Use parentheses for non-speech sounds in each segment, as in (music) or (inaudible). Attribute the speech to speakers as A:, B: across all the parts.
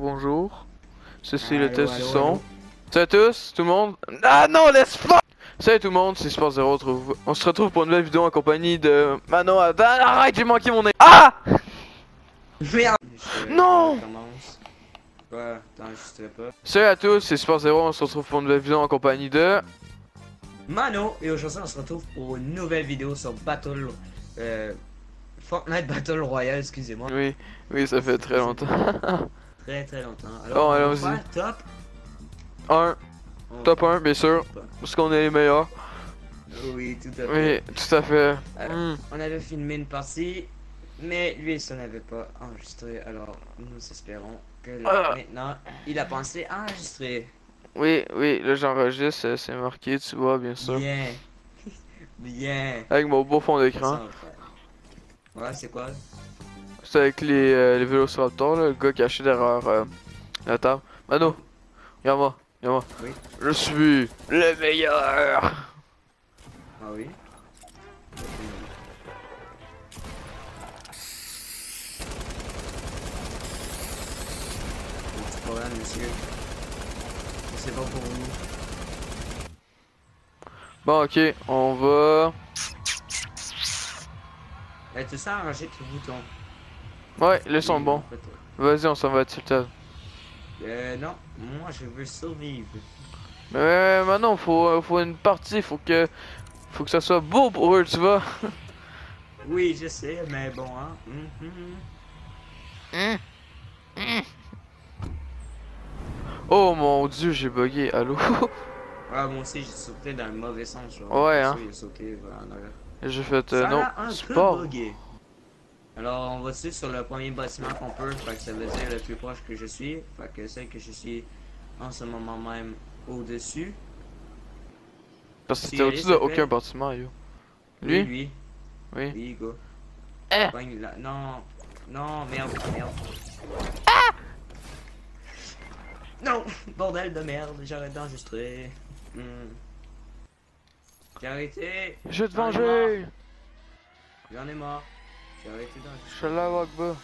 A: Bonjour. Ceci est le test du son. Salut à tous, tout le monde. Ah non, laisse pas Salut tout le monde, c'est Sport Zero. on se retrouve- On se retrouve pour une nouvelle vidéo en compagnie de Manon. Attends, arrête, j'ai manqué mon nez. Ah
B: Merde
A: Non.
B: Ouais, pas.
A: Salut à tous, c'est Sport Zero. On se retrouve pour une nouvelle vidéo en compagnie de.
B: Mano, et aujourd'hui on se retrouve pour une nouvelle vidéo sur Battle... Euh, Fortnite Battle Royale, excusez-moi.
A: Oui, oui, ça fait très longtemps. (laughs)
B: Très très longtemps. Alors,
A: allons-y.
B: top.
A: 1,
B: On-
A: top 1, bien sûr. Parce qu'on est les meilleurs.
B: Oui, tout à fait.
A: Oui, tout à fait. Hmm.
B: On avait filmé une partie, mais lui ça n'avait pas enregistré. Alors, nous espérons que là,
A: Ah.
B: maintenant, il a pensé à enregistrer.
A: Oui, oui, là j'enregistre, euh, c'est marqué, tu vois, bien sûr.
B: Bien. (laughs) Bien.
A: Avec mon beau fond d'écran.
B: Ouais, c'est quoi?
A: C'est avec les, euh, les vélociraptors, là, le gars caché derrière euh, la table. Mano, regarde-moi, regarde-moi.
B: Oui.
A: Je suis le meilleur.
B: Ah oui monsieur. C'est pas pour nous.
A: Bon, ok, on va.
B: Eh, tu sais arranger tes boutons.
A: Ouais, les sont bons.
B: Peut-être.
A: Vas-y, on s'en va dessus le
B: Euh, non. Moi, je veux survivre.
A: Mais maintenant, faut, euh, faut une partie, faut que. Faut que ça soit beau pour eux, tu vois. (laughs)
B: Oui, je sais, mais bon, hein. Mhm.
A: Oh mon dieu, j'ai bugué, allô. (laughs)
B: Ah, moi aussi, j'ai sauté dans le mauvais sens. Genre.
A: Ouais, hein.
B: Sauté voilà,
A: j'ai fait euh,
B: Ça
A: non,
B: a un peu
A: sport.
B: bugué. Alors, on va dessus sur le premier bâtiment qu'on peut. Fait que ça veut dire le plus proche que je suis. Fait que c'est que je suis en ce moment même au-dessus.
A: Parce que c'était au-dessus de aucun bâtiment, yo. Lui
B: lui?
A: Oui.
B: Oui, go.
A: Eh.
B: Non, non, merde, merde. Non, (laughs) bordel de merde, j'arrête d'enregistrer. Hmm. J'ai arrêté.
A: Je vais te venger.
B: J'en ai marre.
A: Wakba.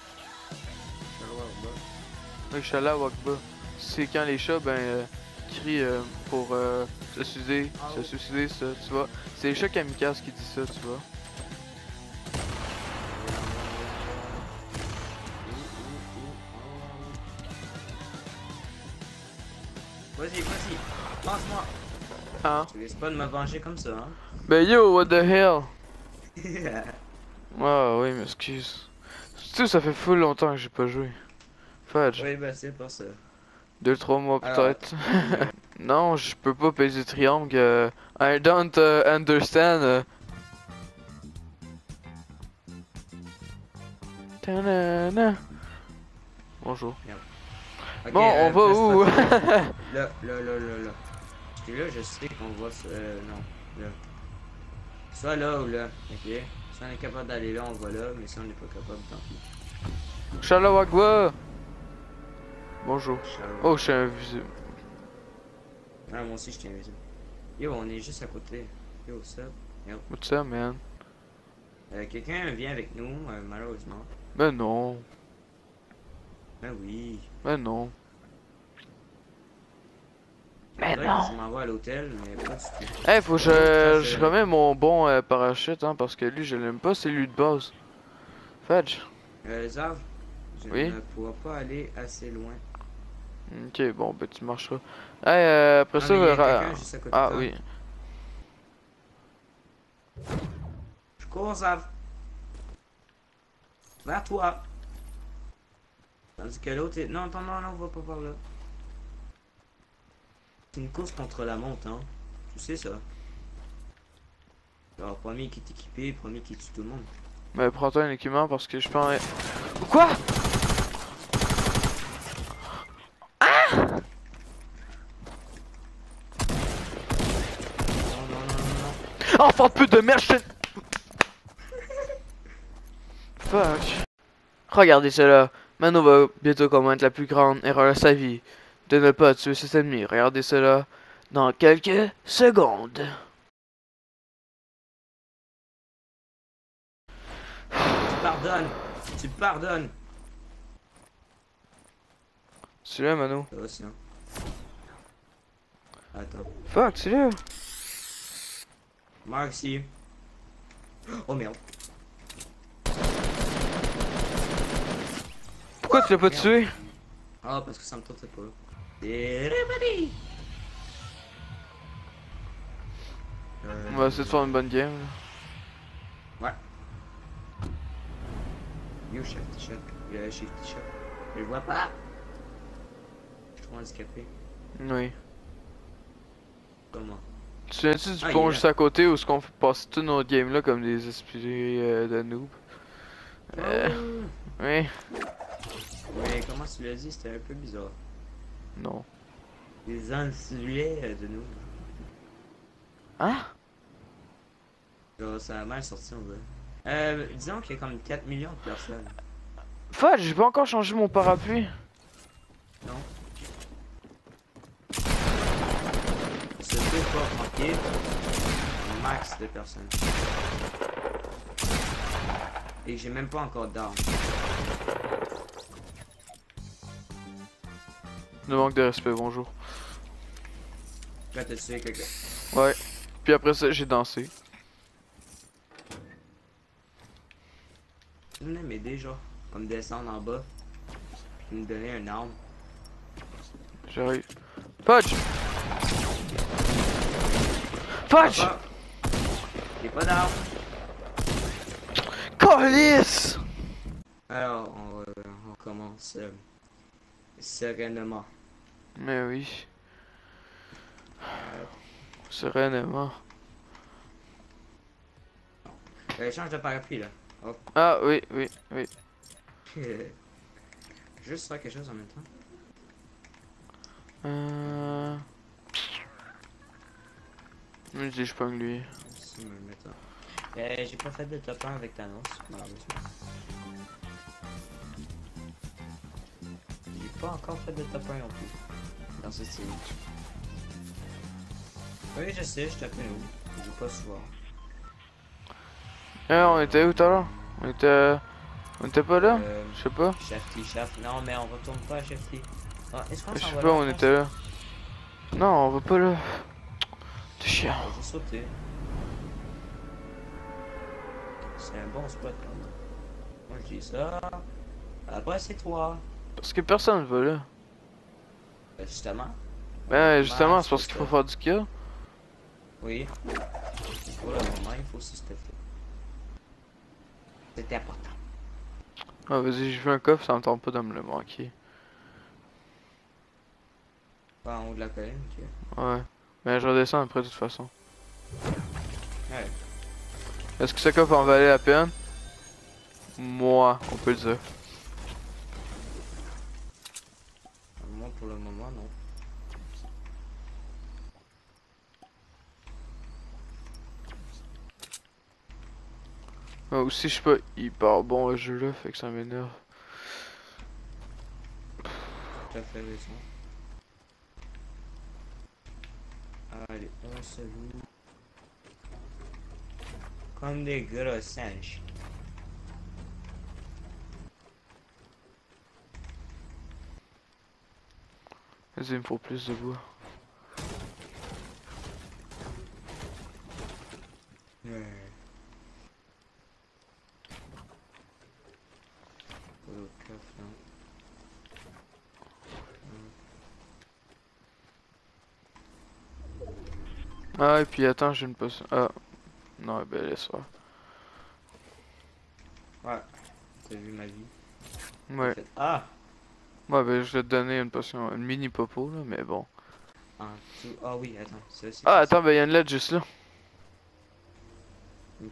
A: Wakba. C'est quand les chats, ben, euh, crient euh, pour euh, se suicider,
B: Ah
A: se
B: oui.
A: suicider, ça, tu vois. C'est les chats kamikazes qui disent ça, tu vois.
B: Vas-y, vas-y, lance-moi.
A: Hein?
B: Tu risques pas de me venger comme ça, hein?
A: Ben yo, what the hell? (laughs) Ah oui, m'excuse. Tu sais, ça fait full longtemps que j'ai pas joué. Fudge.
B: oui, bah c'est pour ça.
A: Deux, trois mois
B: Alors,
A: peut-être. (laughs) non, je peux pas peser triangle. euh, I don't uh, understand. euh. Bonjour. Bon,
B: euh,
A: on va où? (laughs)
B: Là, là, là, là, là. Parce que là, je sais qu'on va. Euh, non, là. Soit là ou là, ok? Si on est capable d'aller là, on va là, mais si on n'est pas capable, tant pis.
A: Shalawagwa. Bonjour. Oh, je suis invisible.
B: Ah, moi aussi, je tiens invisible. Yo, on est juste à côté. Yo, ça.
A: What's up, man?
B: Euh, Quelqu'un vient avec nous, euh, malheureusement.
A: Ben non.
B: Ah oui.
A: Ben non. Mais non.
B: Je m'envoie à l'hôtel, mais pas du tout.
A: Eh, faut que je, remets mon bon euh, parachute, hein, parce que lui, je l'aime pas, c'est lui de base. Fudge.
B: Euh, Zav, je
A: Oui?
B: ne pourrai pas aller assez loin.
A: Ok, bon, ben tu marcheras. Eh, euh, après
B: Ah,
A: ça,
B: mais il y a
A: ra-
B: quelqu'un juste à côté
A: Ah oui.
B: Je cours, Zav. Vers toi. Tandis que l'autre est... Non, non, non, non, va pas par là. C'est une course contre la montre, hein. Tu sais ça. Alors, premier qui est équipé, premier qui tue tout le monde.
A: Mais prends-toi un équipement parce que je peux en... Quoi?
B: Non.
A: Enfant de pute de merde, je (laughs) Fuck. Regardez cela. Mano va bientôt commettre la plus grande erreur de sa vie. De ne pas tuer ses ennemis. Regardez cela. Dans quelques secondes.
B: Tu pardonnes. Tu pardonnes.
A: Tu l'as, Mano?
B: Ça va sinon. Attends.
A: Fuck, l'as?
B: Meurs ici. Oh merde.
A: Pourquoi tu l'as pas tué?
B: Ah, parce que ça me tentait pas. Euh,
A: On va essayer de faire une bonne game.
B: Ouais. Yo, shifty shot. Le shifty shot. Je le vois pas. Je suis trop handicapé.
A: Oui.
B: Comment?
A: Tu te souviens-tu du
B: Ah, il
A: pont juste à côté où ce qu'on passe tous nos games là comme des esprits euh, de noob? Euh,
B: Oh.
A: oui.
B: Mais comment tu l'as dit, c'était un peu bizarre.
A: Non.
B: Les insulets euh, de nous.
A: Hein?
B: Genre, ça a mal sorti, on dirait. Euh, disons qu'il y a comme 4 millions de personnes.
A: Fudge, j'ai pas encore changé mon parapluie.
B: Non? Ce peut pas manquer max de personnes. Et j'ai même pas encore d'armes.
A: Le manque de respect, bonjour.
B: Là, t'as tué quelqu'un.
A: Ouais. Puis après ça, j'ai dansé.
B: Tu venais m'aider, genre, comme descendre en bas, puis me donner un arme.
A: J'arrive. Fudge! Fudge!
B: J'ai pas d'arme.
A: Calice!
B: Alors, on, euh, on commence euh, sereinement.
A: Mais oui. Sereinement.
B: Euh, change de parapluie, là.
A: Ah oui, oui, oui. (laughs)
B: Juste faire quelque chose en même temps.
A: Euh... Je dis je pogne lui.
B: Euh, j'ai pas fait de top 1 avec Thanos, malheureusement. J'ai pas encore fait de top 1 non plus. Dans ce style. Oui, je sais, je tapais où? Je joue pas souvent.
A: Eh, on était où tout à l'heure? On était... On était pas là?
B: Euh,
A: Je sais pas.
B: Shafty, Shaft. Non, mais on retourne pas à Shafty. Ah, Est-ce qu'on
A: Je sais pas,
B: là,
A: on était là. Non, on va pas là. T'es chiant.
B: J'ai sauté. C'est un bon spot quand même. Moi je dis ça. Après c'est toi.
A: Parce que personne va là.
B: Ben, justement.
A: Ben justement, c'est parce qu'il faut
B: ça.
A: faire du kill.
B: Oui. Pour le moment, il faut se. C'est important.
A: Ah vas-y, je veux un coffre, ça me tente pas de me le manquer.
B: Pas en haut de la colline, ok.
A: Ouais. Mais je redescends après de toute façon.
B: Ouais.
A: Est-ce que ce coffre en valait la peine? Moi, on peut le dire.
B: Moi pour le moment, non.
A: Moi aussi, je suis pas hyper bon jeu là, fait que ça m'énerve.
B: À fait raison. Allez, on se loue. Comme des gros singes.
A: Vas-y, il me faut plus de bois.
B: Ouais. Oh, coffre, non.
A: Ah, et puis attends, j'ai une potion. Ah. Non, ben laisse faire.
B: Ouais. T'as vu ma vie?
A: Ouais.
B: Ah!
A: Ouais, ben je vais te donner une potion, une mini popo là, mais bon.
B: Ah oui, attends. Ça, c'est
A: Ah, attends, ben y'a une lettre juste là.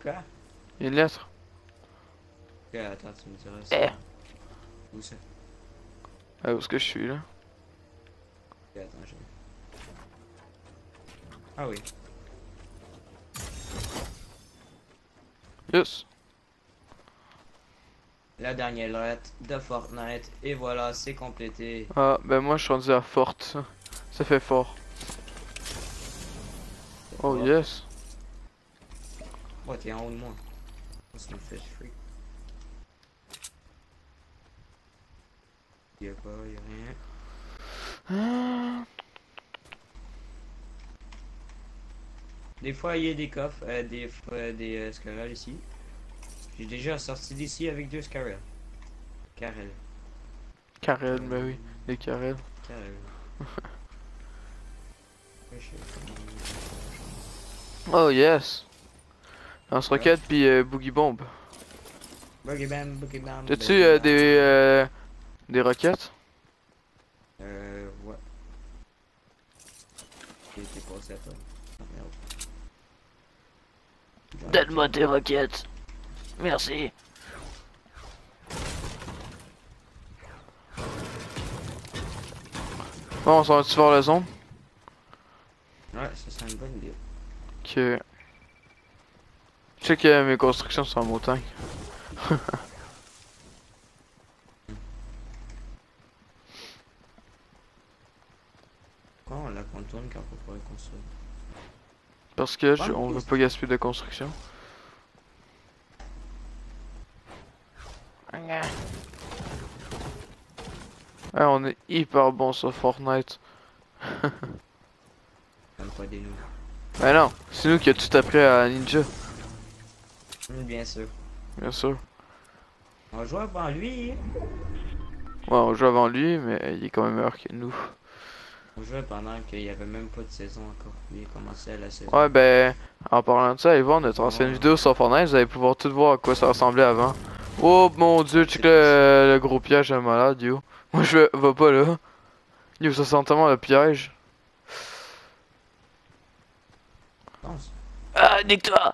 B: Quoi?
A: Y'a une lettre.
B: Ok, attends, tu me diras ça.
A: Eh.
B: Où ça?
A: Ah, où est-ce que je suis là?
B: Ok, attends, je. Ah oui.
A: Yes.
B: La dernière lettre de Fortnite. Et voilà, c'est complété.
A: Ah, ben moi je suis rendu à forte. Ça fait fort. Oh
B: Fort.
A: yes.
B: Oh, t'es en haut de moi. C'est freak. Y'a pas, y'a rien.
A: Ah.
B: Des fois, il y a des coffres, euh, des fois, des euh, ici. J'ai déjà sorti d'ici avec deux scarels. Carrel.
A: Carrel, mais oui, les carrels.
B: Carrel. (laughs)
A: Oh yes! Lance roquette puis euh, boogie bomb.
B: Boogie bam, boogie bam.
A: T'as-tu euh, des euh, des roquettes?
B: Euh, ouais. J'ai été passé à toi.
A: Donne-moi tes roquettes. Merci. Bon, on s'en va-tu voir la zone?
B: Ouais, ça serait une bonne idée.
A: Que. Je sais que mes constructions sont en montagne.
B: Pourquoi on la contourne quand on pourrait construire?
A: Parce que je- on veut pas gaspiller de construction. Ah, on est hyper bon sur Fortnite. (laughs)
B: Pas des.
A: Mais non, c'est nous qui a tout appris à Ninja,
B: Hum, Bien sûr.
A: bien sûr.
B: On va jouer avant lui.
A: Ouais, on joue avant lui, mais il est quand même meilleur que nous.
B: On jouait pendant qu'il n'y avait même pas de saison encore. Il commençait la saison.
A: Ouais, ben, en parlant de ça, allez voir notre ancienne
B: Ouais.
A: vidéo sur Fortnite, vous allez pouvoir tout voir à quoi ça ressemblait avant. Oh mon dieu, check le, le gros piège de malade, yo. Moi je vais- va pas là. Yo, ça sent tellement le piège. Ah, nique-toi!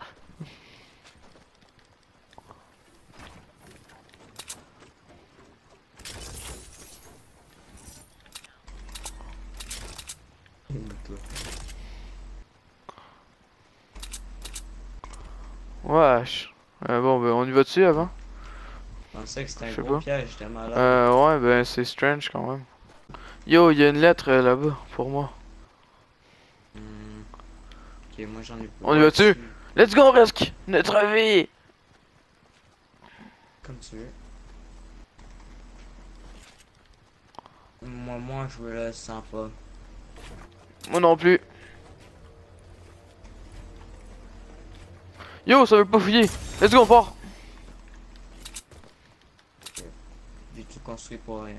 B: Toi.
A: Wesh. Euh, bon, ben, on y va dessus avant?
B: Je pensais que c'était un gros
A: pas.
B: piège, j'étais malade.
A: Euh, ouais, ben, c'est strange quand même. Yo, il y a une lettre euh, là-bas pour moi.
B: Hmm. Ok, moi j'en ai pas.
A: On y va dessus? Let's go, on risque notre vie!
B: Comme tu veux. Moi, moi, je le sens pas.
A: Moi non plus. Yo, ça veut pas fouiller. Let's go, on part.
B: J'ai tout construit pour rien.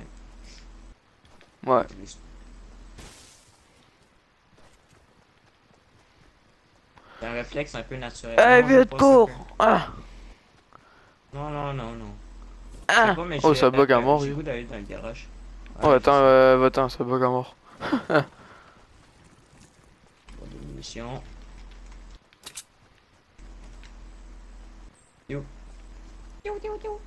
A: Ouais.
B: C'est un réflexe un peu naturel. Veux
A: vite, cours! Ah!
B: Non, non, non, non.
A: Ah!
B: Pas,
A: Oh,
B: j'ai-
A: ça bug à
B: euh,
A: mort,
B: J'ai goût d'aller dans le garage.
A: Oh, attends, euh, va-t'en, ça bug à mort. (laughs)
B: De munitions. Yo. Yo, yo, yo.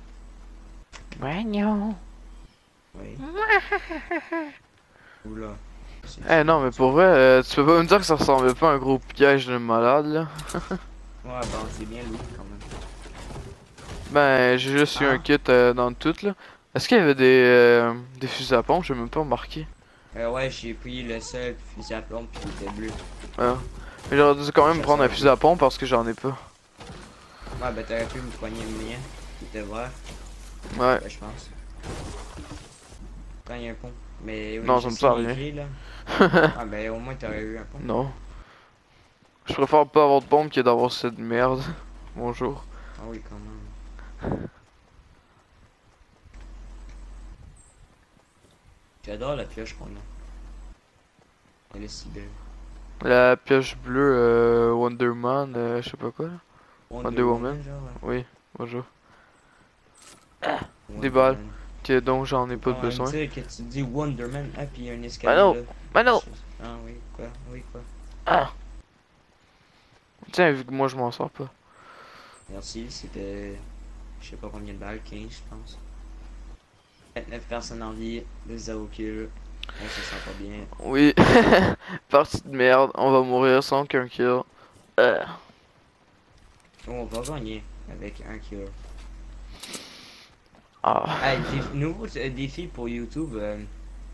A: Ouais, non. (laughs)
B: Oui. Oula.
A: Eh non, mais pour vrai, euh, tu peux pas me dire que ça ressemblait pas à un gros piège de malade, là. (laughs)
B: Ouais, bon, c'est bien lourd quand même.
A: Ben, j'ai juste eu
B: Ah.
A: un kit euh, dans le tout, là. Est-ce qu'il y avait des, euh, des fusils à pompe? J'ai même pas remarqué.
B: Euh, ouais, j'ai pris le seul fusil à puis il était bleu.
A: Ah. Mais j'aurais dû quand même prendre un fusil à pompe parce que j'en ai pas.
B: Ouais, ben t'aurais pu me poigner le mien. était vert,
A: Ouais.
B: ben, je pense. Quand il y a un pont. Mais
A: Non, ça me sert rien. (laughs)
B: ah, ben au moins t'aurais eu un pont.
A: Non. Je préfère pas avoir de bombe que d'avoir cette merde. (laughs) Bonjour.
B: Ah oui, quand même. J'adore la pioche qu'on a. Elle est si belle.
A: La pioche bleue euh, Wonder Man, euh, je sais pas quoi. là. Wonder Woman.
B: genre, ouais.
A: Oui, bonjour.
B: Wonder
A: Des balles. Que donc j'en ai pas
B: Ah,
A: besoin.
B: Tu sais que tu dis? Wonderman, ah, puis il y a un escalier
A: non, mais non.
B: Ah oui, quoi, oui, quoi.
A: Ah! Tiens, vu que moi je m'en sors pas.
B: Merci, c'était. Je sais pas combien de balles, 15 je pense. 29 personnes en vie, le 0 kill. On se sent pas bien.
A: Oui. (laughs) Partie de merde, on va mourir sans qu'un kill. Euh.
B: On va gagner avec un kill.
A: Ah.
B: Nouveau euh, défi pour YouTube. euh,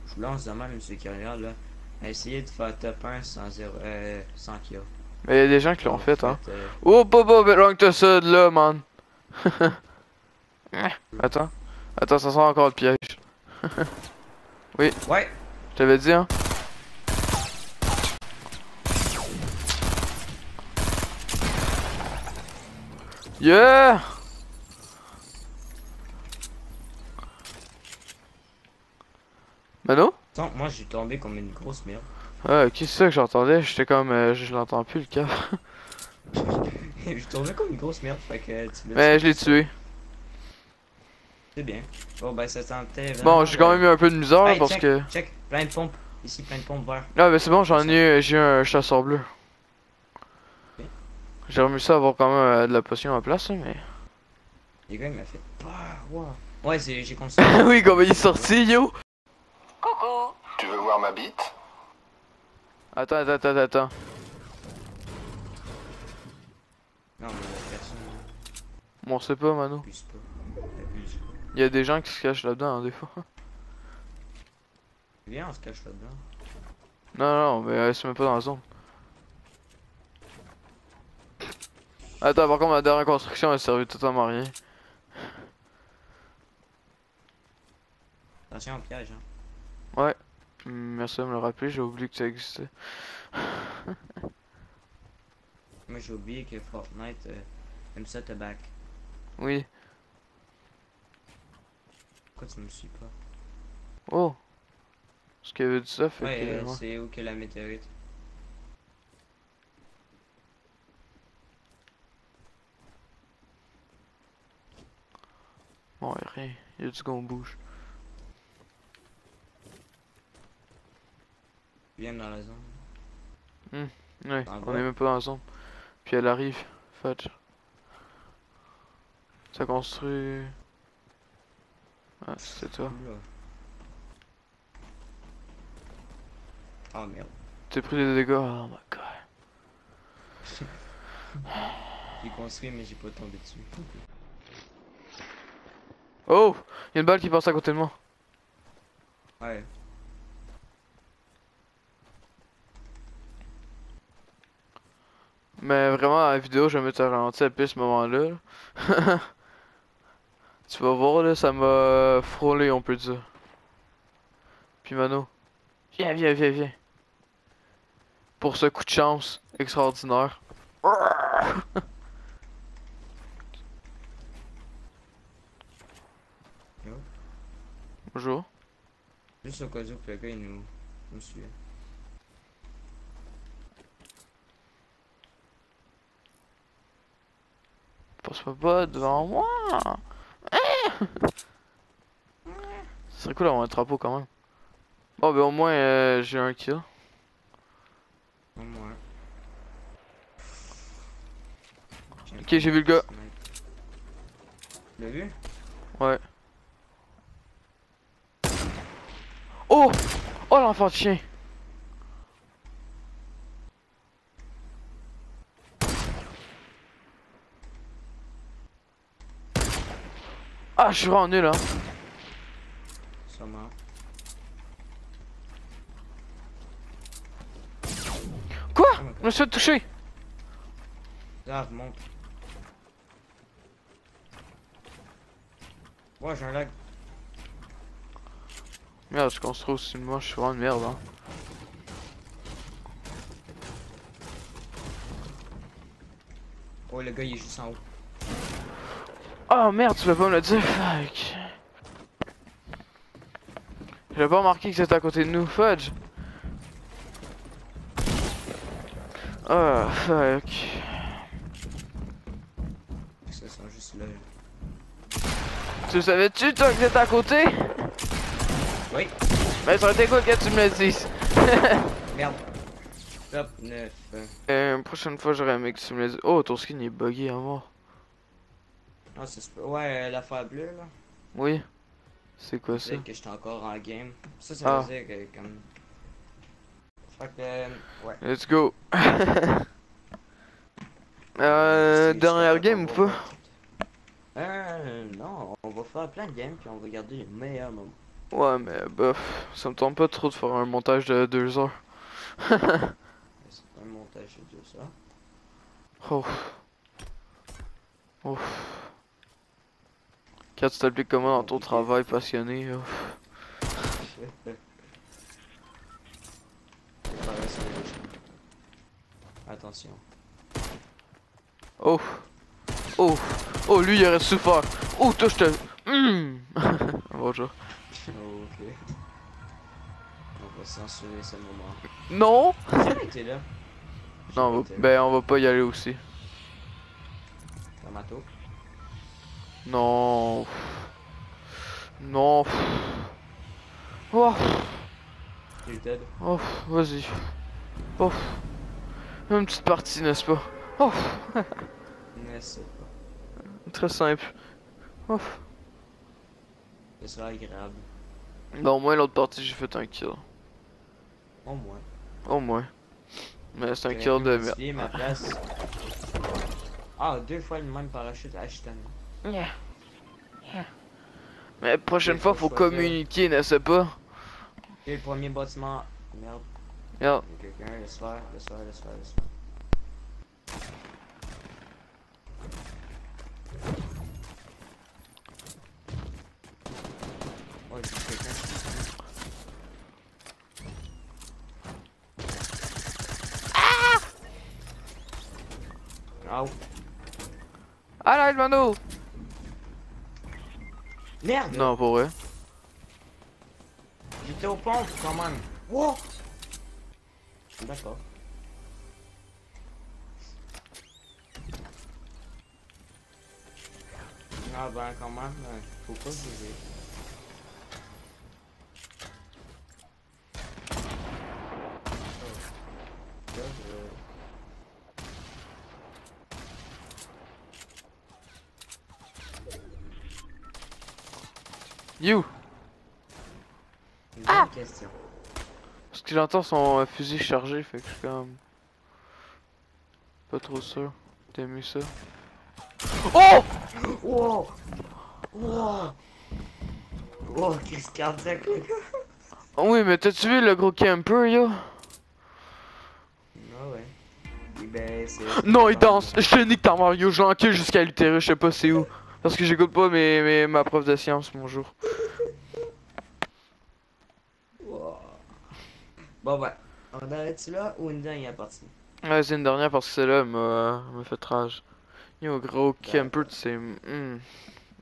B: je lance demain, monsieur qui regarde là. Essayez de faire top 1 sans, zéro, euh, sans kill.
A: Mais y a des gens qui l'ont
B: Donc,
A: fait, hein.
B: euh,
A: Oh, papa, mais long que ça de là, man. (laughs) Attends. Attends, ça sent encore le piège. (laughs)
B: Ouais,
A: Je t'avais dit, hein. Yeah! Mano?
B: Attends, moi j'ai tombé comme une grosse merde.
A: Ah, qui c'est que j'entendais? J'étais comme, euh, je l'entends plus le cas. (laughs)
B: j'ai tombé comme une grosse merde, fait que tu
A: Mais
B: tué.
A: je l'ai tué.
B: C'est bien. Bon, ben ça sentait.
A: Bon, j'ai quand même eu un peu de misère
B: Hey,
A: parce
B: check,
A: que.
B: Check, plein de pompes. Ici, plein de pompes vertes.
A: Ah, mais c'est bon, j'en ai, j'ai eu un chasseur bleu. J'ai remis ça à avoir quand même euh, de la potion à place, hein, mais.
B: Les gars, il m'a fait peur. Wow. Ouais, c'est- j'ai construit. (laughs)
A: oui, comment il est sorti, yo!
C: Coucou Tu veux voir ma bite?
A: Attends, attends, attends, attends.
B: non, mais personne
A: Bon, on sait pas, Mano. Il y a des gens qui se cachent là-dedans, hein, des fois.
B: Viens, on se cache là-dedans.
A: Non, non, mais c'est même pas dans la zone. Attends, par contre, ma dernière construction, elle servait totalement à rien.
B: Attention au piège, hein.
A: Hmm, Merci de me le rappeler, j'ai oublié que ça existait. (laughs)
B: Moi, j'ai oublié que Fortnite euh, aime ça te back.
A: Oui.
B: Pourquoi tu me suis pas?
A: Oh! Parce qu'il avait dit ça, fait
B: Ouais,
A: que.
B: euh,
A: ouais.
B: c'est où que la météorite?
A: Bon, y'a rien. Y'a du qu'on bouge.
B: Viens dans la zone.
A: Ouais,
B: Ah,
A: on
B: ouais.
A: est même pas dans la zone. Puis elle arrive. Fudge. Ça construit. Ah, c'est toi.
B: Oula. Oh merde.
A: T'as pris des dégâts, oh my god. (laughs)
B: J'ai construit, mais j'ai pas tombé dessus. (laughs)
A: Oh! Y'a une balle qui passe à côté de moi.
B: Ouais.
A: Mais vraiment, à la vidéo, je vais mettre un ralenti à ce moment-là. là. (laughs) tu vas voir, là, ça m'a frôlé, on peut dire. Puis Mano. Viens, viens, viens, viens. Pour ce coup de chance extraordinaire. (laughs)
B: Yo.
A: Bonjour.
B: Juste au cas où que le gars il nous, nous suit.
A: Passe-moi pas devant moi. (laughs) Ce serait cool d'avoir un trapeau quand même. Bon, ben au moins, euh, j'ai un kill.
B: Au moins.
A: Ok, j'ai vu le gars.
B: Tu l'as vu?
A: Ouais. Oh! Oh l'enfant de chien! Ah, je suis vraiment nul, hein.
B: Sûrement.
A: Quoi?
B: Oh my
A: Je me suis toucher!
B: Là, monte. Ouais, j'ai un lag.
A: Merde, je construis aussi moi, je suis vraiment une merde, hein.
B: Oh, le gars il est juste en haut.
A: Oh merde, tu peux pas me le dire, fuck. J'avais pas remarqué que c'était à côté de nous, fudge. Ah, fuck.
B: Ça sont juste là.
A: Tu savais-tu, toi, que c'était à côté?
B: Oui.
A: Mais ça aurait été cool que tu me le dises. (laughs)
B: Merde. Top 9.
A: Euh, prochaine fois, j'aurais aimé que tu me le dises. Oh, ton skin est buggy à mort.
B: Non, c'est super. Ouais, euh, l'affaire bleue là.
A: Oui. C'est quoi ça?
B: C'est que j'étais encore en game. Ça, ça
A: Ah.
B: veut dire que comme. Fait que. euh, Ouais.
A: Let's go. (laughs) euh, dernière game ou pas?
B: Euh, non, on va faire plein de games puis on va garder les meilleurs moments.
A: Ouais, mais bof, ça me tente pas trop de faire un montage de deux heures.
B: C'est un montage de ça.
A: Oh. Ouf. Quand tu t'appliques comment dans ton travail passionné,
B: méchant. (laughs) Attention.
A: Oh. Oh. Oh, lui, il aurait souffert. Oh, toi, je te... Hum. (laughs) Bonjour.
B: Oh, ok. On va censurer ce moment.
A: Non.
B: Été là.
A: Non, on ben, on va pas y aller aussi.
B: Tomato.
A: Non. Non. Oh.
B: Tu dead.
A: Oh, vas-y. Oh. Une petite partie, n'est-ce pas? Oh, (laughs)
B: c'est pas.
A: très simple. Oh.
B: Ce sera agréable.
A: Bon, au moins, l'autre partie, j'ai fait un kill.
B: Au moins.
A: Au moins. Mais c'est un kill de merde.
B: ma place. Ah, deux fois le même parachute à Ashton.
A: Mais prochaine fois,
B: faut
A: communiquer, n'est-ce pas?
B: Et le premier bâtiment. Merde.
A: Regarde.
B: Il y a quelqu'un, laisse faire, laisse faire, laisse faire, laisse faire. Oh, il y a quelqu'un. Ah!
A: Ah là, Mano!
B: Merde!
A: Non, pour vrai.
B: J'étais au pont quand même. Wow! D'accord. Ah ben quand même, euh, faut pas bouger. Oh. Là, je-
A: You! Ah!
B: question.
A: Parce que j'entends son euh, fusil chargé, fait que je suis quand même. Pas trop sûr. T'as mis ça? Oh!
B: Wow! Wow! Wow, crise cardiaque, le gars?
A: Ah oui, mais t'as-tu vu le gros camper, yo?
B: Ah ouais. Ben, c'est...
A: Non, il danse! Je te nique ta Mario, je l'encule jusqu'à l'utérus, je sais pas c'est où. Parce que j'écoute pas mes, mes, ma prof de sciences, bonjour.
B: Wow. Bon ben, on arrête là ou une dernière partie?
A: Ouais, c'est une dernière parce que celle-là m'a m'a fait rage. Yo, gros camper, tu sais. hmm.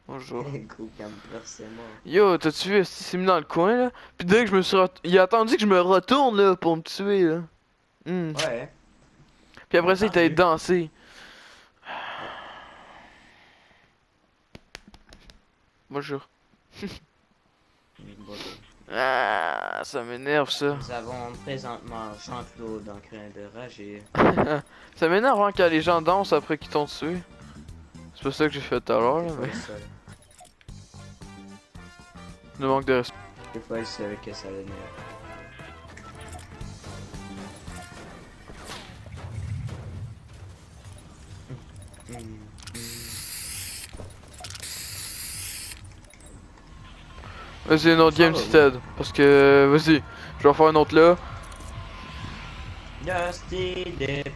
A: Bonjour. (laughs)
B: Go camper, c'est mort.
A: Yo, t'as-tu vu, il s'est mis dans le coin, là? Puis dès que je me suis... ret- Il a attendu que je me retourne, là, pour me tuer, là. Hmm.
B: Ouais.
A: Puis après ça, il t'a dansé. Bonjour. (laughs)
B: Bonjour.
A: Ah, ça m'énerve, ça.
B: Nous avons présentement Jean-Claude en train de rager. (laughs)
A: Ça m'énerve hein, quand les gens dansent après qu'ils t'ont tué. C'est pas ça que j'ai fait tout à l'heure, là,
B: pas
A: mais...
B: le
A: manque de respect.
B: C'est pas le seul que ça l'énerve.
A: Vas-y, autre game, t'aides. Parce que, vas-y, je vais en faire un autre là.
B: Dusty Dip.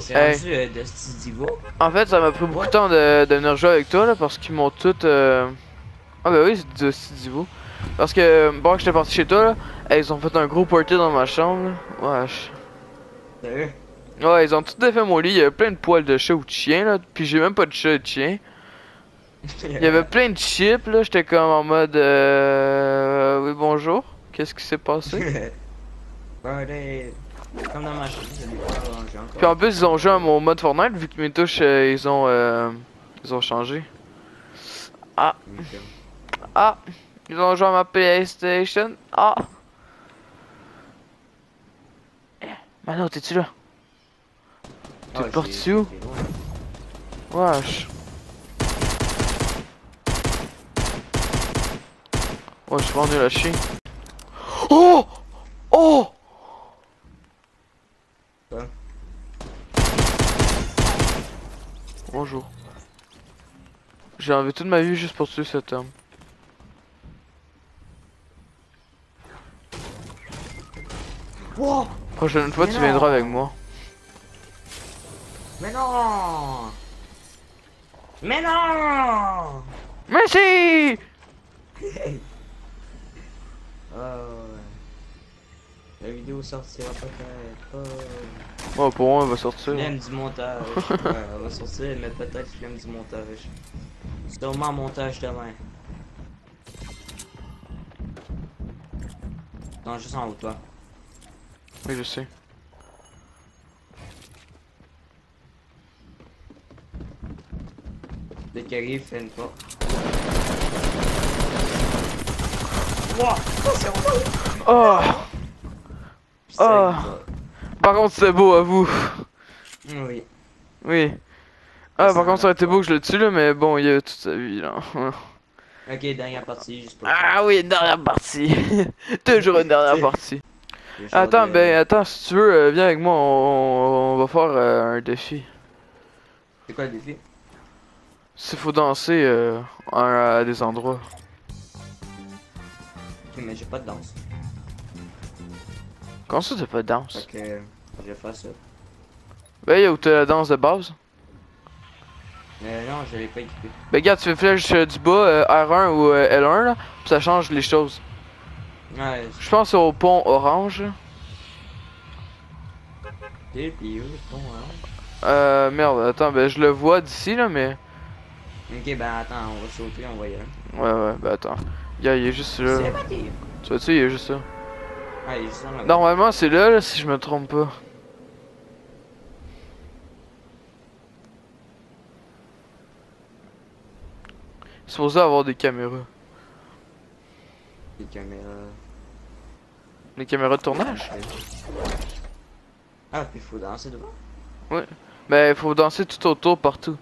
B: C'est
A: Hey.
B: rendu euh, Dusty Divo.
A: En fait, ça m'a pris beaucoup de temps de, de venir jouer avec toi, là, parce qu'ils m'ont tout... euh, Ah bah oui, c'est du Steve Divo. Parce que, bon, que j'étais parti chez toi, là, ils ont fait un gros party dans ma chambre, là. Wesh. Ouais, ils ont tout défait mon lit, il y avait plein de poils de chat ou de chien, là, puis j'ai même pas de chat et de chien. (laughs) Il y avait plein de chips, là, j'étais comme en mode... Euh... Oui, bonjour. Qu'est-ce qui s'est passé? (laughs)
B: Birthday. Comme dans ma chambre, encore.
A: Puis en plus, ils ont joué à mon mode Fortnite, vu que mes touches, euh, ils ont... Euh... Ils ont changé.
B: Ok.
A: Ah! Ils ont joué à ma PlayStation. Ah! Eh, Mano, t'es-tu là? T'es
B: Ah,
A: parti où? Wesh. Ouais, je suis rendu la chien. Oh! Oh! Bonjour. J'ai enlevé toute ma vie juste pour tuer cet homme.
B: Wow!
A: Prochaine fois,
B: Mais
A: tu viendras avec moi.
B: Mais non! Mais non!
A: Merci!
B: Ah, ouais. La vidéo sortira pas
A: quand même. Oh. pour moi, elle va sortir.
B: L'aime hein. du montage. (laughs) elle va sortir, mais peut-être l'aime du montage. Sûrement montage demain. Non, juste en haut, toi.
A: Oui, je sais.
B: Dès qu'arrive, fait une porte.
A: Oh oh.
B: oh
A: Par contre c'est beau à vous
B: Oui.
A: Oui. Ah par contre ça aurait été beau que je le tue là mais bon il y a toute sa vie là.
B: Ok dernière partie juste pour...
A: Ah oui dernière partie (laughs) Toujours une dernière (laughs) partie Attends ben attends si tu veux euh, viens avec moi on, va faire euh, un défi.
B: C'est quoi le défi?
A: S'il faut danser euh, à des endroits.
B: Ok, mais j'ai pas de danse.
A: Comment ça, t'as pas de danse?
B: Fait que. Je vais faire ça.
A: Ben, y'a où t'as la danse de base.
B: Mais non, je l'ai pas équipé.
A: Ben, regarde, tu fais flèche euh, du bas, euh, R1 ou euh, L1 là, pis ça change les choses.
B: Ouais,
A: Je pense au pont orange.
B: c'est puis eux, bon, hein.
A: Euh, merde, attends, ben je le vois d'ici là, mais.
B: Ok, ben attends, on va sauter, on va y aller.
A: Ouais, ouais, ben attends. Il est juste là. Tu vois-tu, il est juste là.
B: Ah, il est juste en là.
A: Normalement, c'est là, là, si je me trompe pas. C'est supposé avoir des caméras.
B: Les caméras.
A: Des caméras de tournage?
B: Ah, puis il faut danser devant.
A: Ben, il faut danser tout autour, partout.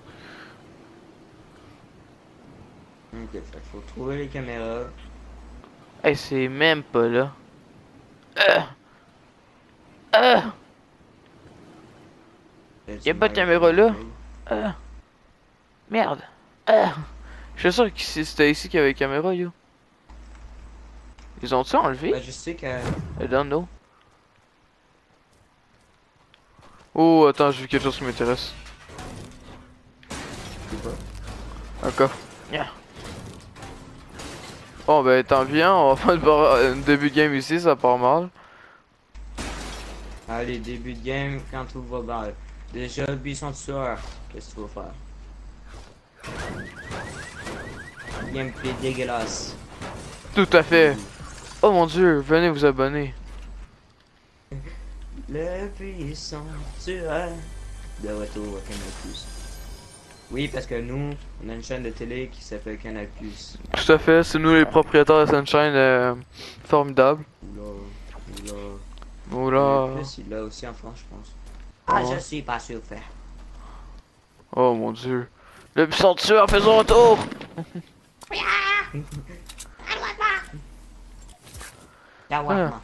B: Ok, qu'il faut trouver les caméras.
A: Hey, c'est même pas là. Euh. Euh. Y a pas de caméra là? Euh. Merde. Euh. Je suis sûr que c'était ici qu'il y avait les caméras, yo. Ils ont-tu enlevé?
B: Ben, je sais que.
A: I don't know. Oh, attends, j'ai vu quelque chose qui m'intéresse.
B: Pas.
A: Un coffre. Yeah. Bon, ben, tant bien, on va faire un début de game ici, ça part mal.
B: Allez, début de game, quand tout va mal. Déjà, buisson de sueur. Qu'est-ce que tu vas faire? Gameplay dégueulasse.
A: Tout à fait. Oh mon dieu, venez vous abonner. (laughs)
B: Le puissant tueur de retour à Canal Plus. Oui, parce que nous, on a une chaîne de télé qui s'appelle Canal Plus.
A: Tout à fait, c'est nous les propriétaires de Sunshine, euh, formidable.
B: Oula, oula.
A: Oula.
B: Plus, il l'a aussi en France, je pense. Ah, je suis pas sûr faire.
A: Oh mon dieu. Le puissant tueur fait son retour. (laughs)
B: Shawarma.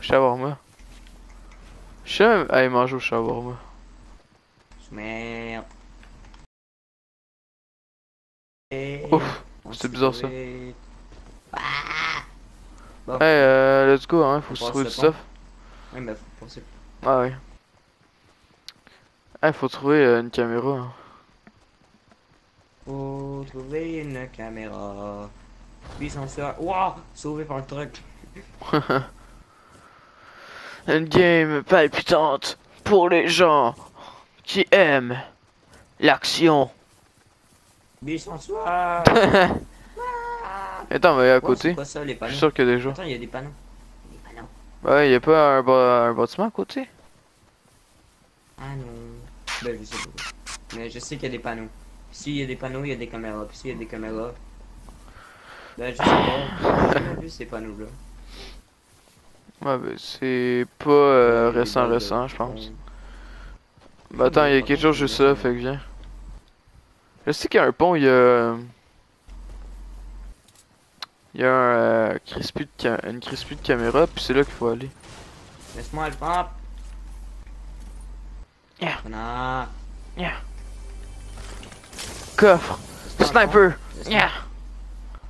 A: Shawarma. Je sais même aller manger au shawarma.
B: Merde.
A: Ouf, bizarre, ça. Hey, euh, let's go, hein, faut se trouver
B: le
A: du stuff.
B: Oui, mais faut penser.
A: Ah ouais. Hey, faut trouver euh, une caméra. hein.
B: Faut trouver une caméra. Puissance. Wouah! Sauvé par le truc. (laughs)
A: Une game palpitante pour les gens qui aiment l'action.
B: Puissance sur.
A: Attends, mais à côté.
B: Quoi ça, les
A: Je suis sûr qu'il y a des gens.
B: Attends, il y a des panneaux. Des panneaux.
A: Ouais, y a pas un, un bâtiment à côté?
B: Ah non. Ben, je sais pas. Mais je sais qu'il y a des panneaux. S'il y a des panneaux, il y a des caméras. Puis s'il y a des caméras. Ben, je sais pas. J'ai vu ces panneaux-là.
A: Ouais, ben c'est pas euh, récent, récent, je pense. Bah attends, il y a quelque chose juste là, fait que viens. Je sais qu'il y a un pont, il y a. Il y a un euh, crispy de une crispy de caméra, puis c'est là qu'il faut aller.
B: Laisse-moi le pump.
A: Yeah.
B: Non.
A: Coffre!
B: Laisse-moi le
A: Sniper! Yeah!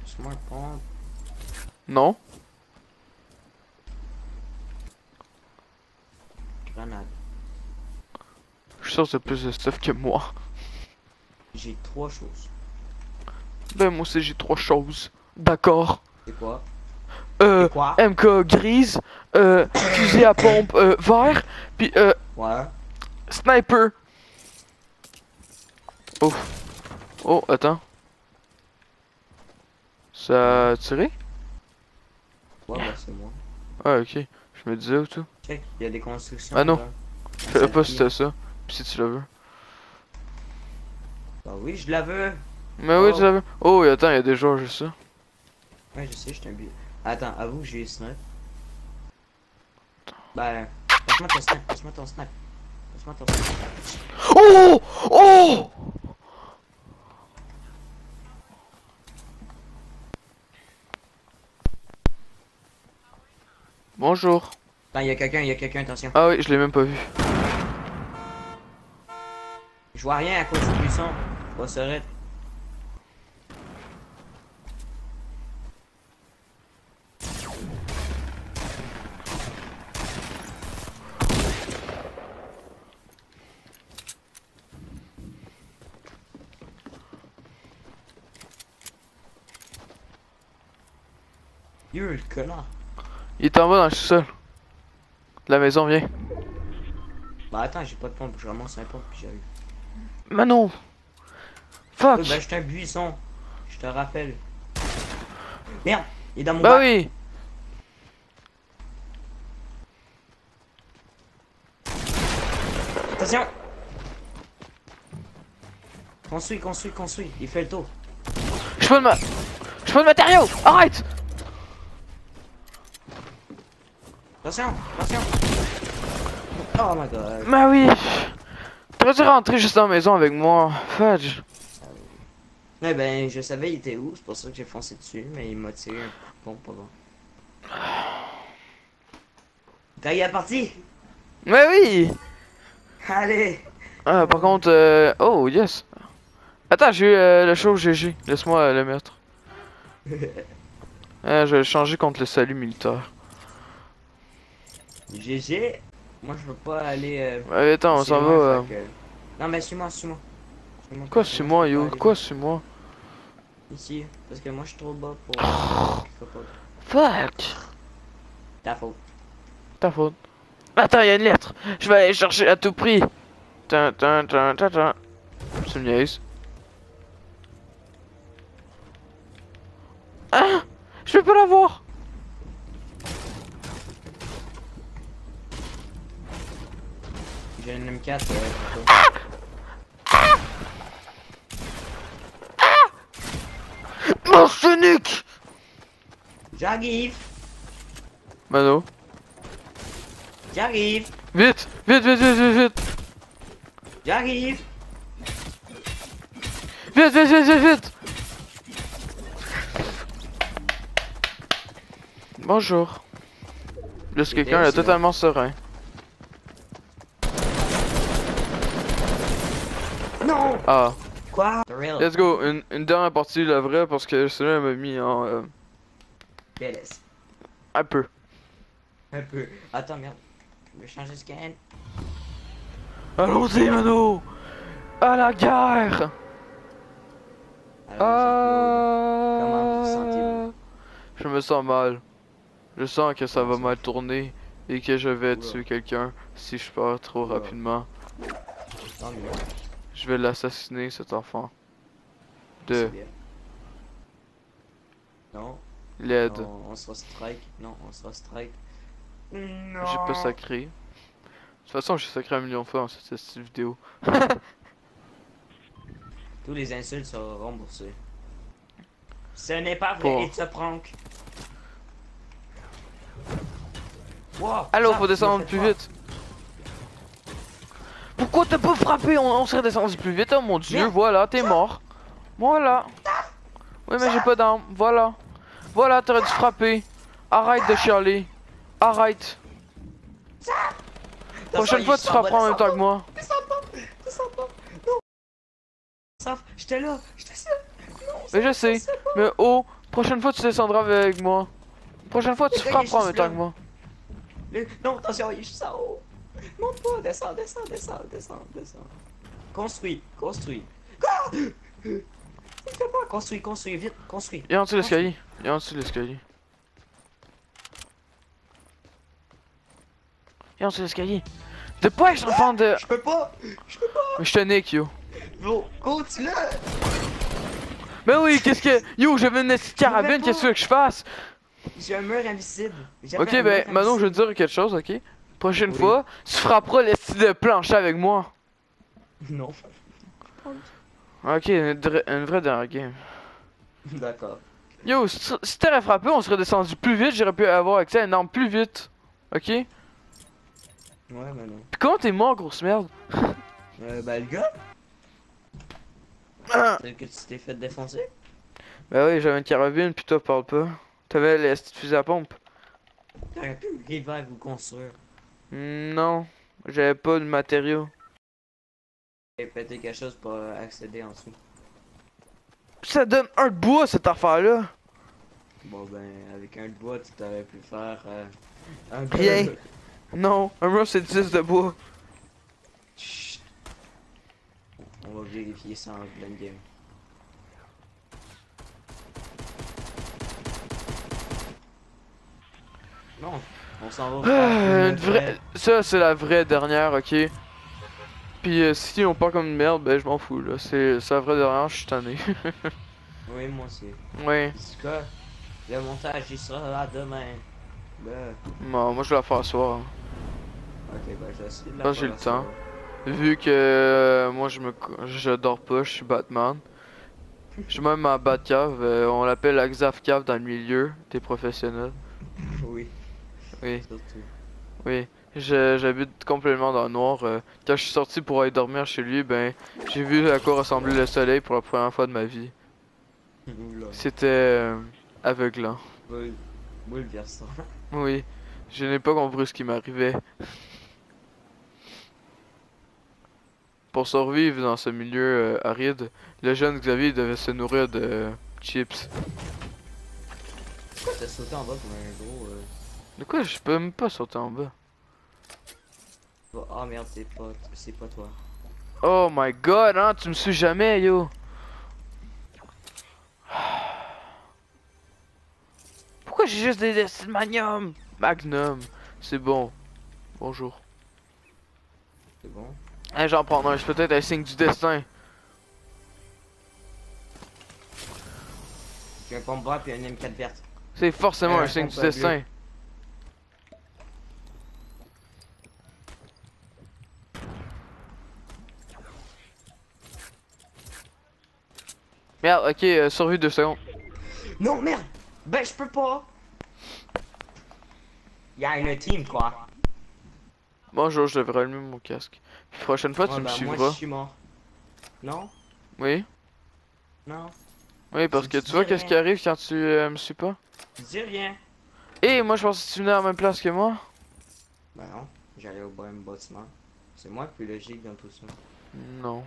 B: Laisse-moi le.
A: Non?
B: Grenade.
A: Je suis sûr que t'as plus de stuff que moi.
B: J'ai trois choses.
A: Ben moi aussi j'ai trois choses. D'accord.
B: C'est quoi?
A: euh,
B: Quoi?
A: MK grise, euh, (coughs) fusil à pompe euh, vert, puis euh,
B: Ouais.
A: sniper. Oh. Oh, attends. Ça a tiré?
B: Ouais, bah c'est moi.
A: Ah, ok. Je me disais ou tout.
B: Check, il y a des constructions.
A: Ah non. savais pas si c'était ça. Puis si tu la veux.
B: Bah oui, je la veux.
A: Mais oui,
B: Oh.
A: tu la veux. Oh, attends, il y a des joueurs juste ça.
B: Ouais, je sais, je un but. Attends, avoue que j'ai snipe. Bah, passe-moi ton snap, passe-moi ton snap. Passe-moi ton snap.
A: Oh! Oh! Bonjour.
B: Attends, il y a quelqu'un, il y a quelqu'un, attention.
A: Ah oui, je l'ai même pas vu.
B: Je vois rien à cause du buisson. Le connard.
A: Il est en bas dans le sol. La maison, viens.
B: Bah attends, j'ai pas de pompe, je ramasse un pompe puis j'arrive.
A: Manon! Fuck!
B: Bah j'étais un buisson, je te rappelle. Merde, il est dans mon
A: Bah
B: bac.
A: oui!
B: Attention Construis, construis, construis, il fait le tour.
A: Je de ma... Je pas de matériaux! Arrête!
B: Attention, attention Oh my god.
A: Bah oui! T'aurais dû rentrer juste dans la maison avec moi. Fudge.
B: Eh ben, je savais il était où, c'est pour ça que j'ai foncé dessus, mais il m'a tiré un bon, pas bon. T'as est parti
A: Mais oui!
B: Allez
A: Ah, par contre, euh... oh yes! Attends, j'ai eu euh, le show GG. Laisse-moi euh, le mettre. Euh, (laughs) je vais le changer contre le salut militaire.
B: GG Moi je veux pas aller... Euh,
A: Ouais, attends, on s'en va. euh,
B: que- Non mais suis-moi, suis-moi. Suis-moi,
A: Quoi,
B: parce que
A: c'est
B: je
A: moi,
B: peux
A: yo? Quoi,
B: là.
A: C'est?
B: Ici, parce que moi je suis trop bas pour...
A: Fuck!
B: Ta faute.
A: Ta faute. Attends, il y a une lettre. Je vais aller chercher à tout prix. Tin, tin, tin, tin, tin. Me niaises. Ah! Je peux pas l'avoir!
B: J'ai une M4. euh, pour
A: Monsunique!
B: J'arrive
A: Mano.
B: J'arrive
A: Vite! Vite, vite, vite, vite, vite!
B: J'arrive
A: Vite, vite, vite, vite, vite! Bonjour.
B: Est
A: quelqu'un est totalement serein.
B: Non
A: Ah.
B: Quoi? Real
A: Let's go, une, une dernière partie, la vraie, parce que celui-là m'a mis en... euh, un peu.
B: Un peu. Attends, merde. Je vais changer de scan.
A: Allons-y, Mano! À la guerre!
B: Alors,
A: Ah...
B: Comment vous sentez-vous?
A: Je me sens mal. Je sens que ça va mal tourner et que je vais
B: Oula.
A: tuer quelqu'un si je pars trop
B: Oula.
A: rapidement. Je vais l'assassiner, cet enfant. De.
B: Non,
A: l'aide.
B: non, on sera strike. Non, on sera strike. Non.
A: J'ai pas sacré. De toute façon, j'ai sacré un million de fois dans cette, cette vidéo. (laughs)
B: Tous les insultes seront remboursés. Ce n'est pas vrai,
A: Pour-
B: il se prank. Wow,
A: Allô, faut descendre plus vite. Pourquoi t'as pas frappé? On, on serait descendu plus vite, oh mon dieu, voilà, t'es mort. Voilà. Oui, mais j'ai pas d'armes, voilà. Voilà, t'aurais dû frapper. Arrête de chialer. Arrête. Prochaine fois, tu frapperas en même temps que moi.
B: j'étais là, j'étais seul. Non,
A: Mais je sais. Mais oh, prochaine fois, tu descendras avec moi. Prochaine fois, tu frapperas en même temps que moi.
B: Non, attention, il est juste en haut. Monte pas, descends, descends, descends, descends, descends. Construis, construis. Ah pas, construis, construis, vite, construis.
A: Il y en dessous de l'escalier, il y a en dessous de l'escalier. Il y a en dessous de l'escalier. De quoi je train de.
B: Je peux pas,
A: je peux pas. Mais je te nique, yo.
B: Bon, continue.
A: Mais oui, qu'est-ce que. Yo, j'avais une carabine, qu'est-ce que je fasse?
B: J'ai un mur invisible.
A: Ok, ben, maintenant je vais te dire quelque chose, ok? Prochaine
B: Oui.
A: fois, tu frapperas les styles de plancher avec moi.
B: Non.
A: Ok, une, vraie dernière game.
B: D'accord.
A: Yo, si t'aurais frappé, on serait descendu plus vite, j'aurais pu avoir accès à une arme plus vite. Ok? Pis
B: Ouais, mais non.
A: comment t'es mort, grosse merde?
B: Euh, ben, le gars,
A: Ah.
B: c'est que tu t'es fait défoncer?
A: Ben oui, j'avais une carabine, pis toi, parle pas. T'avais les petites fusées à pompe?
B: T'aurais pu revive ou construire.
A: Non, j'avais pas de matériaux.
B: Et péter quelque chose pour accéder en dessous.
A: Ça donne un de bois, cette affaire-là.
B: Bon, ben, avec un de bois, tu t'aurais pu faire euh, un
A: Rien. Non, un mur, c'est 10 de bois.
B: Chut. On va vérifier ça en pleine game. Non, on s'en va.
A: Ah,
B: une
A: vraie... Ça, c'est la vraie dernière, ok? Puis euh, si on part comme une merde, ben je m'en fous, là. C'est c'est la vraie dernière, je suis tanné. (laughs)
B: Oui, moi aussi. En tout cas, le montage, il sera là demain. Ben,
A: Bon, moi, je vais la faire ce soir. hein.
B: ok, ben, je vais essayer de la
A: Quand j'ai le temps. Vu que euh, moi, je me je dors pas, je suis Batman. J'ai même ma Batcave. euh, on l'appelle la Xaf Cave dans le milieu des professionnels.
B: Oui,
A: Oui,
B: surtout.
A: oui. J'habite complètement dans le noir. euh. quand je suis sorti pour aller dormir chez lui, ben, j'ai vu à quoi ressemblait le soleil pour la première fois de ma vie. (laughs) C'était euh, aveuglant.
B: Bouleversant. (laughs)
A: Oui, je n'ai pas compris ce qui m'arrivait. Pour survivre dans ce milieu euh, aride, le jeune Xavier devait se nourrir de chips.
B: Pourquoi t'as sauté en bas comme un gros. Euh...
A: De quoi je peux même pas sauter en bas?
B: Oh merde, c'est pas, c'est pas toi.
A: Oh my god, hein, tu me suis jamais, yo! Pourquoi j'ai juste des Magnum? Magnum, c'est bon. Bonjour.
B: C'est bon?
A: Hein, j'en prends un, c'est peut-être un signe du destin.
B: J'ai un vert puis un M4 verte.
A: C'est forcément
B: Euh,
A: un signe du destin. Merde, ok, euh, survie deux secondes.
B: Non, merde! Ben, je peux pas! Y'a une team, quoi.
A: Bonjour, je devrais allumer mon casque. Puis prochaine fois,
B: Ouais,
A: tu me
B: ben, moi,
A: suivras.
B: je suis mort. Non?
A: Oui?
B: Non?
A: Oui, parce
B: Tu
A: que tu vois qu'est-ce qui arrive quand tu euh, me suis pas?
B: Dis rien.
A: Eh, moi je pensais que tu venais à la même place que moi.
B: Ben non, j'allais au même bâtiment. C'est moi le plus logique dans tout ça.
A: Non.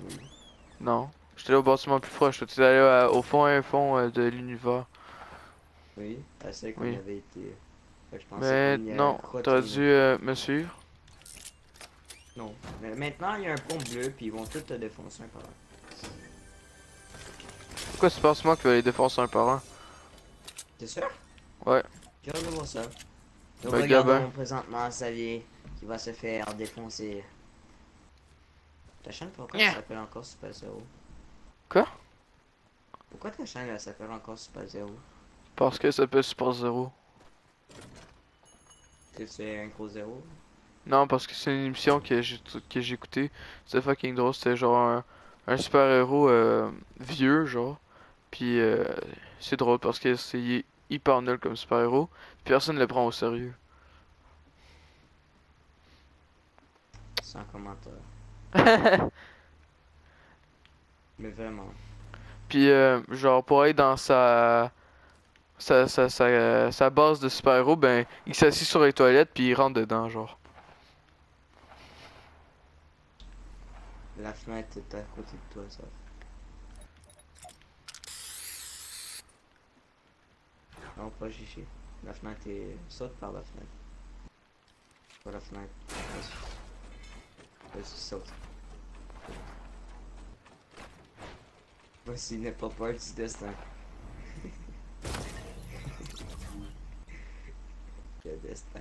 B: Oui.
A: Non. J'étais allé au bâtiment plus proche. Toi, tu es allé euh, au fond et fond euh, de l'univers.
B: Oui, à celle qu'on
A: Oui.
B: avait été. Fait que je pensais
A: Mais non,
B: là.
A: dû euh, me suivre.
B: Non. Mais maintenant, il y a un pont bleu, puis ils vont tous te défoncer un par un.
A: Pourquoi c'est pas moi qui va les défoncer un par un?
B: T'es sûr?
A: Ouais.
B: Voir ça. Nous
A: Ben,
B: regardons présentement Xavier qui va se faire défoncer. Ta chaîne, pourquoi
A: Nya.
B: elle s'appelle encore Super Zero?
A: Quoi?
B: Pourquoi ta chaîne elle s'appelle encore Super Zero?
A: Parce que ça s'appelle Super Zero.
B: C'est un gros zéro?
A: Non, parce que c'est une émission que j'ai que j'ai écoutée. C'était fucking drôle. C'était genre un, un super héros euh, vieux, genre. Puis euh, c'est drôle parce que c'est hyper nul comme super héros. Personne ne le prend au sérieux.
B: Sans commentaire. (laughs) Mais vraiment.
A: Puis euh, genre pour être dans sa sa, sa, sa, sa base de super héros, ben il s'assit sur les toilettes puis il rentre dedans, genre.
B: La fenêtre est à côté de toi, ça. Non, pas chichi. La fenêtre est. Saute par la fenêtre. Pas la fenêtre. Vas-y. Vas-y, saute. Voici n'est pas peur du destin. (laughs) Quel destin.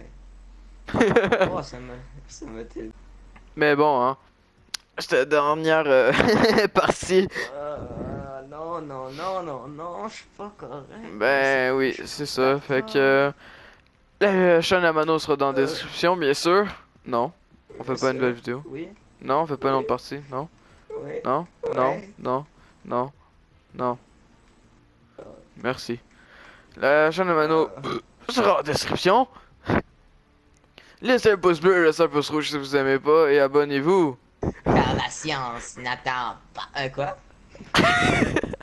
B: (laughs) Oh, ça m'a. Ça m'a tellement.
A: Mais bon, hein. Cette dernière euh, (laughs) partie.
B: Ah, non, non, non, non, non, je suis pas correct.
A: Ben oui, c'est ça. Fait que. La chaîne à Mano sera dans la description, bien sûr. Non. On fait pas une nouvelle vidéo.
B: Oui,
A: Non, on fait pas une autre partie. Non.
B: oui.
A: Non? Non? Non? Non? Non. Merci. La chaîne à Mano sera en description. Laissez un pouce bleu, laissez un pouce rouge si vous aimez pas et abonnez-vous.
B: Car la science n'attend pas. Euh, quoi? (laughs)